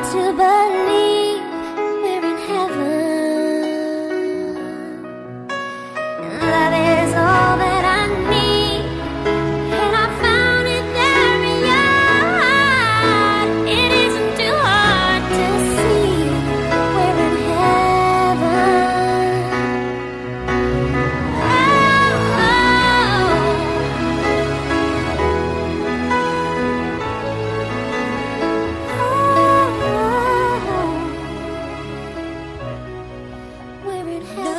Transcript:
to believe can have